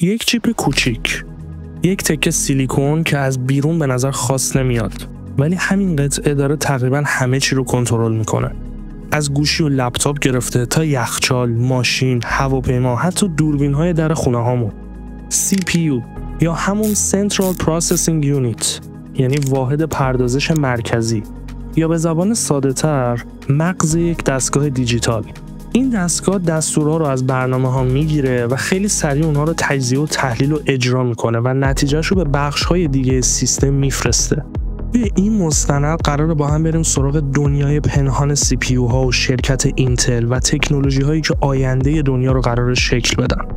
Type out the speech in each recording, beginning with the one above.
یک چیپ کوچیک یک تکه سیلیکون که از بیرون به نظر خاص نمیاد ولی همین قطعه داره تقریبا همه چی رو کنترل می‌کنه. از گوشی و لپتاپ گرفته تا یخچال، ماشین، هواپیما، حتی دوربین های در خونه هامون. CPU یا همون Central Processing Unit یعنی واحد پردازش مرکزی. یا به زبان ساده تر مغز یک دستگاه دیجیتال. این دستگاه دستورها رو از برنامه ها می‌گیره و خیلی سریع اونها رو تجزیه و تحلیل و اجرا می‌کنه و نتیجهش رو به بخش های دیگه سیستم میفرسته به این مستند قرار با هم بریم سراغ دنیای پنهان سی پی ها و شرکت اینتل و تکنولوژی هایی که آینده دنیا رو قرار شکل بدن.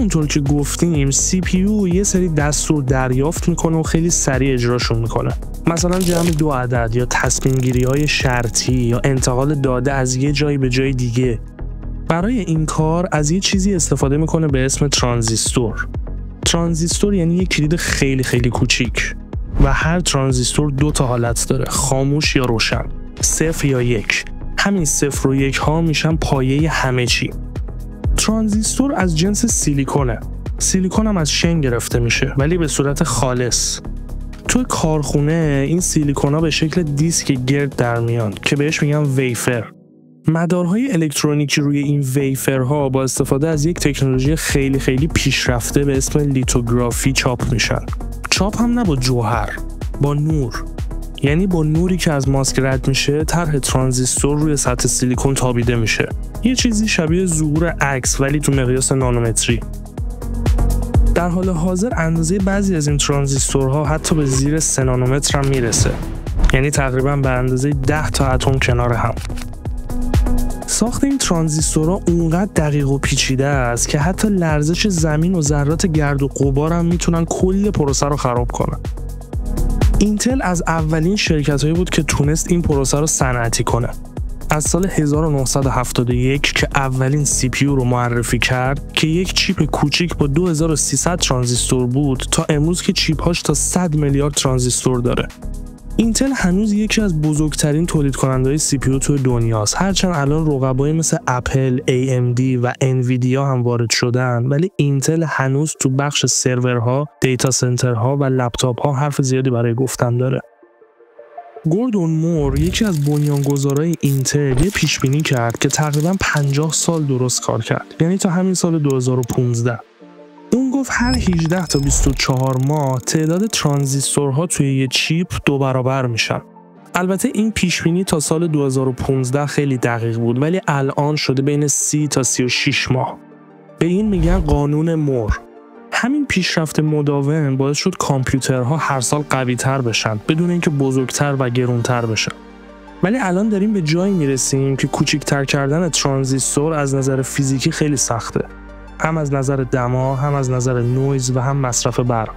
همونطور که گفتیم CPU یه سری دستور دریافت می‌کنه و خیلی سریع اجراشون می‌کنه. مثلا جمع دو عدد یا تصمیم گیری های شرطی یا انتقال داده از یه جایی به جای دیگه. برای این کار از یه چیزی استفاده می‌کنه به اسم ترانزیستور. ترانزیستور یعنی یه کلید خیلی خیلی کوچیک و هر ترانزیستور دو تا حالت داره خاموش یا روشن. صفر یا یک. همین صفر و یک ها میشن پایه همه چی. ترانزیستور از جنس سیلیکونه. سیلیکون هم از شن گرفته میشه ولی به صورت خالص. تو کارخونه این سیلیکون ها به شکل دیسک گرد در میان که بهش میگن ویفر. مدارهای الکترونیکی روی این ویفرها با استفاده از یک تکنولوژی خیلی خیلی پیشرفته به اسم لیتوگرافی چاپ میشن. چاپ هم نه با جوهر با نور. یعنی با نوری که از ماسک رد میشه طرح ترانزیستور روی سطح سیلیکون تابیده میشه. یه چیزی شبیه ظهور عکس ولی تو مقیاس نانومتری. در حال حاضر اندازه بعضی از این ترانزیستورها حتی به زیر 3 نانومتر هم می‌رسه. یعنی تقریبا به اندازه 10 تا اتم کنار هم. ساخت این ترانزیستورها اونقدر دقیق و پیچیده است که حتی لرزش زمین و ذرات گرد و غبار هم می‌تونن کل پروسه رو خراب کنن. اینتل از اولین شرکت هایی بود که تونست این پروسه رو صنعتی کنه. از سال 1971 که اولین CPU رو معرفی کرد که یک chip کوچیک با 2300 ترانزیستور بود تا امروز که chip هاش تا 100 میلیارد ترانزیستور داره اینتل هنوز یکی از بزرگترین تولید کننده CPU توی دنیاست هرچند الان رقبایی مثل اپل، AMD و انویدیا هم وارد شدن ولی اینتل هنوز تو بخش سرورها، data center ها و لپتاپ ها حرف زیادی برای گفتن داره. گوردون مور یکی از بنیانگذارای اینتل یه پیش بینی کرد که تقریبا 50 سال درست کار کرد یعنی تا همین سال 2015 اون گفت هر 18 تا 24 ماه تعداد ترانزیستورها توی یه چیپ دو برابر میشن. البته این پیش بینی تا سال 2015 خیلی دقیق بود ولی الان شده بین 30 تا 36 ماه. به این میگن قانون مور. همین پیشرفت مداوم باعث شد کامپیوترها هر سال قوی تر بشن بدون اینکه بزرگتر و گرونتر بشن. ولی الان داریم به جایی می‌رسیم که کوچیکتر کردن ترانزیستور از نظر فیزیکی خیلی سخته. هم از نظر دما هم از نظر نویز و هم مصرف برق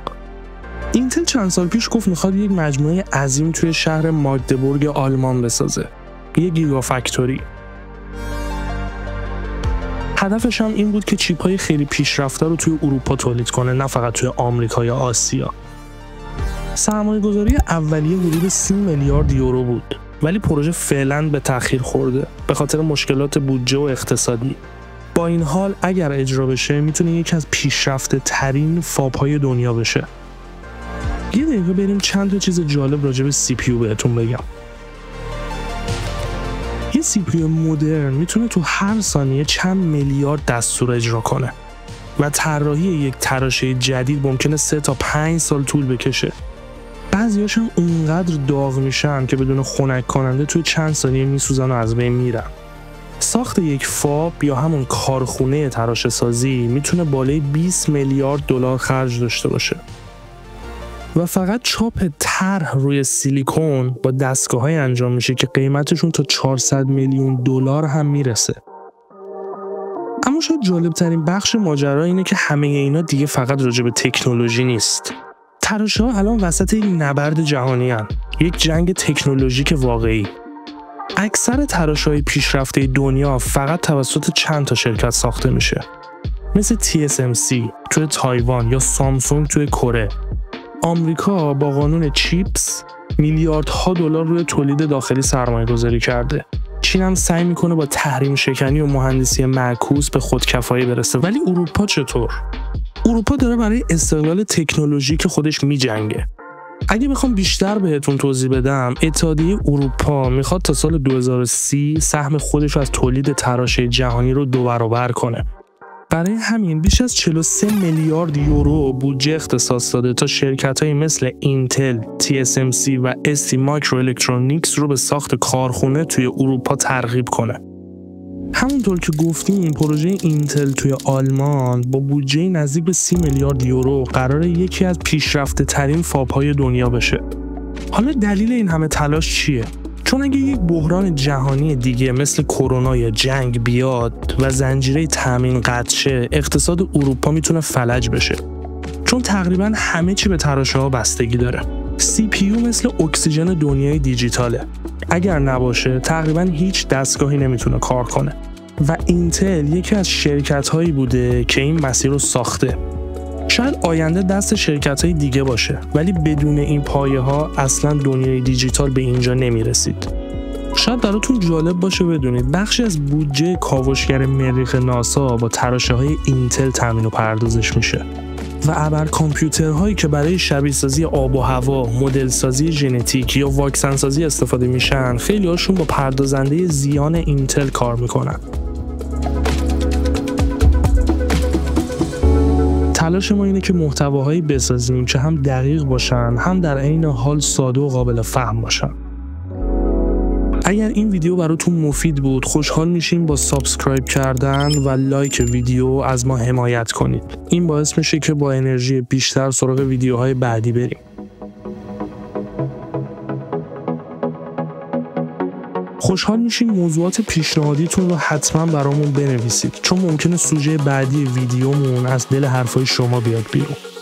اینتل چند سال پیش گفت می‌خواد یک مجموعه عظیم توی شهر ماگدبورگ آلمان بسازه یه gigafactory هدفش هم این بود که chip های خیلی پیشرفته رو توی اروپا تولید کنه نه فقط توی آمریکا یا آسیا. سرمایه گذاری اولیه حدود 30 میلیارد یورو بود. ولی پروژه فعلا به تاخیر خورده به خاطر مشکلات بودجه و اقتصادی. با این حال اگر اجرا بشه می‌تونه یکی از پیشرفته ترین فاپ های دنیا بشه. یه دقیقه بریم چند تا چیز جالب راجع به سی پیو بهتون بگم. سی پیو مدرن می‌تونه تو هر ثانیه چند میلیارد دستور اجرا کنه و طراحی یک تراشه جدید ممکنه 3 تا 5 سال طول بکشه. بعضیاش هم اونقدر داغ میشن که بدون خنک کننده توی چند ثانیه میسوزن و از بین میرن. ساخت یک فاب یا همون کارخونه تراشه سازی می‌تونه بالای 20 میلیارد دلار خرج داشته باشه. و فقط چاپ طرح روی سیلیکون با دستگاه های انجام میشه که قیمتشون تا 400 میلیون دلار هم می‌رسه. اما شاید جالب ترین بخش ماجرا اینه که همه اینا دیگه فقط راجع به تکنولوژی نیست. تراشه ها الان وسط یک نبرد جهانی هن. یک جنگ تکنولوژیک واقعی. اکثر های پیشرفته دنیا فقط توسط چند تا شرکت ساخته میشه. مثل TSMC توی تایوان یا سامسونگ توی کره. آمریکا با قانون چیپس میلیاردها دلار روی تولید داخلی سرمایه گذاری کرده. چین هم سعی می‌کنه با تحریم شکنی و مهندسی معکوس به خودکفایی برسه ولی اروپا چطور؟ اروپا داره برای استقلال تکنولوژیک خودش میجنگه. اگه بخوام بیشتر بهتون توضیح بدم اتحادیه اروپا می‌خواد تا سال 2030 سهم خودش از تولید تراشه جهانی رو دو برابر کنه برای همین بیش از 43 میلیارد یورو بودجه اختصاص داده تا شرکت های مثل اینتل، TSMC و STMicroelectronics رو به ساخت کارخونه توی اروپا ترغیب کنه. همونطور که گفتیم پروژه اینتل توی آلمان با بودجه نزدیک به 30 میلیارد یورو قرار یکی از پیشرفته ترین فاب های دنیا بشه. حالا دلیل این همه تلاش چیه؟ چون اگه یک بحران جهانی دیگه مثل کرونا یا جنگ بیاد و زنجیره تامین قطع شه اقتصاد اروپا می‌تونه فلج بشه. چون تقریبا همه چی به تراشه ها بستگی داره. CPU مثل اکسیژن دنیای دیجیتاله. اگر نباشه تقریبا هیچ دستگاهی نمی‌تونه کار کنه. و اینتل یکی از شرکت هایی بوده که این مسیر رو ساخته. شاید آینده دست شرکت های دیگه باشه ولی بدون این پایه ها اصلا دنیای دیجیتال به اینجا نمی رسید. شاید براتون جالب باشه بدونید بخشی از بودجه کاوشگر مریخ ناسا با تراشه های اینتل تامین و پردازش میشه و ابر کامپیوترهایی که برای شبیه سازی آب و هوا، مدل سازی ژنتیک یا واکسن سازی استفاده میشن، خیلی هاشون با پردازنده Xeon اینتل کار می‌کنن. تلاش ما اینه که محتواهایی بسازیم که هم دقیق باشن هم در عین حال ساده و قابل فهم باشن. اگر این ویدیو براتون مفید بود خوشحال میشیم با subscribe کردن و like ویدیو از ما حمایت کنید. این باعث میشه که با انرژی بیشتر سراغ ویدیوهای بعدی بریم. خوشحال میشیم موضوعات پیشنهادیتون رو حتما برامون بنویسید چون ممکنه سوژه بعدی ویدیومون از دل حرفای شما بیاد بیرون.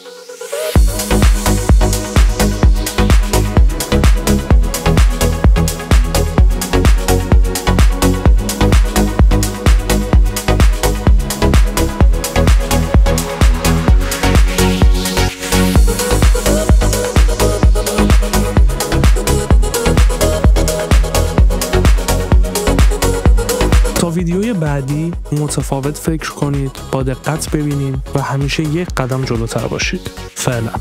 متفاوت فکر کنید با دقت ببینید و همیشه یک قدم جلوتر باشید. فعلا.